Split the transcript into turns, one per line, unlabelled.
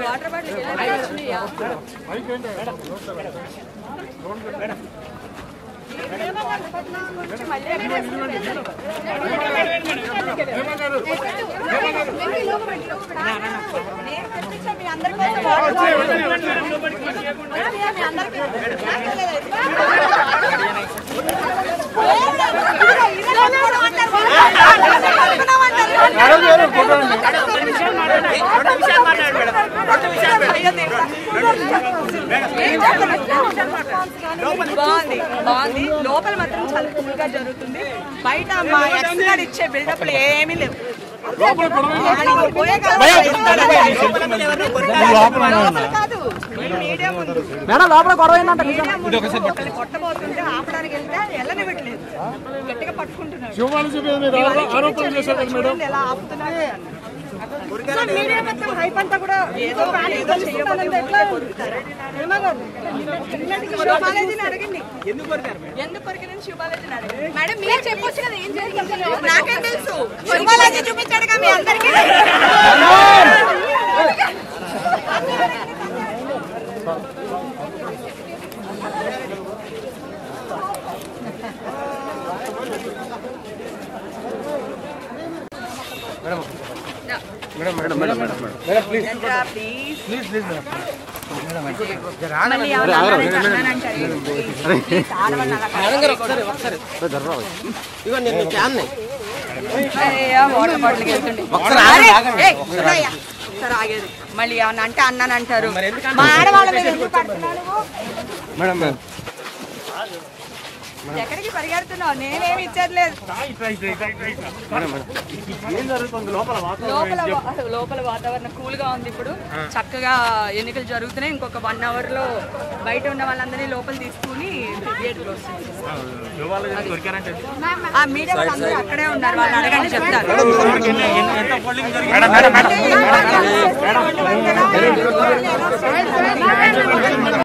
Water bottle అందరికీ బాగుంది బాగుంది. లోపల మాత్రం చాలా కూల్గా జరుగుతుంది. బయట మా ఎక్స్ గారు ఇచ్చే బిల్డప్ ఏమీ లేవు. కాదు. మీడియం ఉంది.
మేడం లోపల గొడవ అయిందంట
కొట్టబోతుంటే ఆపడానికి వెళ్తే గట్టిగా
చేశారు కదా మేడం.
చూడండి ఎలా ఆపుతున్నారు. సో మీడియా మొత్తం హైప్ అంతా కూడా ఏదో ఏదో చేయబోతే ఎట్లా కొడుకుతారు శివబాలాజీని అడగండి ఎందుకు కొరికిన శివబాలాజీని అడగండి
మేడం మీరు చెప్పొచ్చు కదా ఏం జరిగింది?
నాకేం తెలుసు. శివబాలాజీ చూపించాడుగా మీ అందరికీ. ఏంట్రా, మళ్ళీ
ఇగో నేను క్యాన్
వాటర్ బాటిల్కి వెళ్తుండే. అరే, ఆగేది మళ్ళీ ఏమన్నా అంటే అన్నానంటారు మా ఆడవాళ్ళ మీద ఎందుకు ఎక్కడికి పరిగెడుతున్నావు నేనేమి ఇచ్చట్లేదు లోపల వా- లోపల వాతావరణం కూల్గా ఉంది ఇప్పుడు చక్కగా ఎన్నికలు జరుగుతున్నాయి ఇంకొక వన్ అవర్లో బయట ఉన్న వాళ్ళందరినీ లోపల తీసుకుని మీడియా వాళ్ళందరూ అక్కడే ఉన్నారు వాళ్ళు అడగండి చెప్తారు